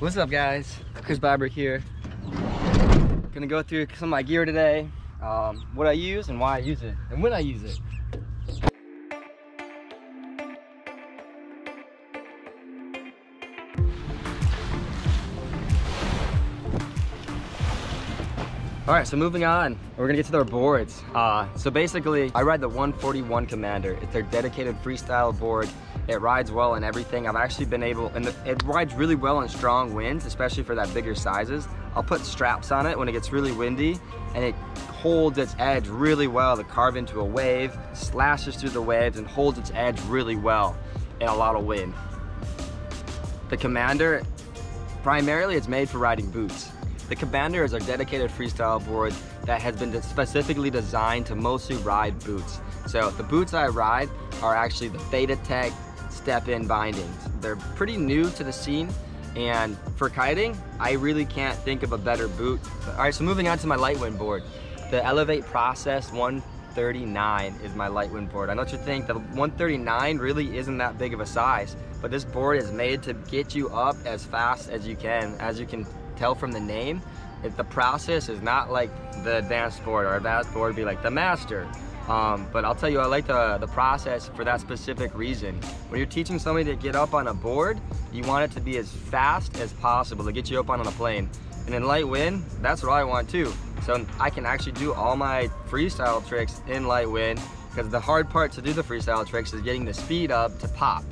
What's up guys? Chris Bobryk here. Gonna go through some of my gear today, um, what I use and why I use it, and when I use it. All right, so moving on, we're gonna get to their boards. Uh, so basically, I ride the 141 Commander. It's their dedicated freestyle board. It rides well in everything. I've actually been able, and the, it rides really well in strong winds, especially for that bigger sizes. I'll put straps on it when it gets really windy, and it holds its edge really well to carve into a wave, slashes through the waves, and holds its edge really well in a lot of wind. The Commander, primarily it's made for riding boots. The Commander is our dedicated freestyle board that has been specifically designed to mostly ride boots. So the boots I ride are actually the Vadatek step-in bindings. They're pretty new to the scene and for kiting, I really can't think of a better boot. All right, so moving on to my light wind board. The Eleveight Process 139 is my light wind board. I know what you think, the 139 really isn't that big of a size, but this board is made to get you up as fast as you can. As you can tell from the name, it, the process is not like the advanced board or advanced board would be like the master. Um, but I'll tell you, I like the, the process for that specific reason. When you're teaching somebody to get up on a board, you want it to be as fast as possible to get you up on, on a plane. And in light wind, that's what I want too. So I can actually do all my freestyle tricks in light wind because the hard part to do the freestyle tricks is getting the speed up to pop.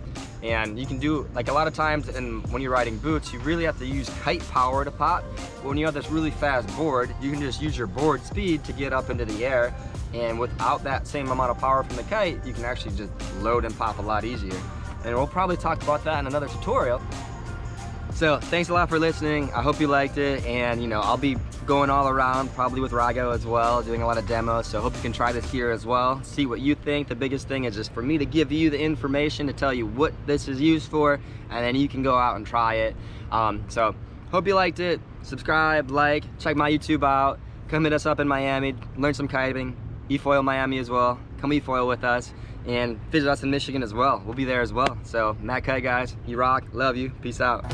And you can do like a lot of times and when you're riding boots you really have to use kite power to pop. But when you have this really fast board you can just use your board speed to get up into the air. And without that same amount of power from the kite you can actually just load and pop a lot easier. And we'll probably talk about that in another tutorial so thanks a lot for listening. I hope you liked it. And you know, I'll be going all around probably with Rago as well, doing a lot of demos. So hope you can try this here as well. See what you think. The biggest thing is just for me to give you the information to tell you what this is used for, and then you can go out and try it. Um, so hope you liked it. Subscribe, like, check my YouTube out. Come hit us up in Miami, learn some kiting. eFoil Miami as well. Come eFoil with us and visit us in Michigan as well. We'll be there as well. So MACkite guys, you rock, love you, peace out.